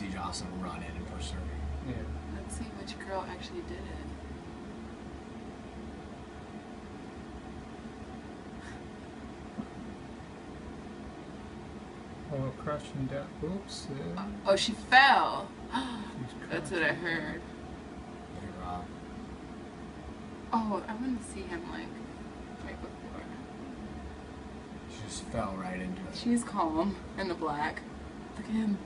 see Jocelyn run in and push her. Yeah. Let's see which girl actually did it. Oh, crashing down. Oops. Uh, Oh, oh she fell. That's what I heard. Oh, I want to see him like right before. She just fell right into it. She's calm in the black. Look at him.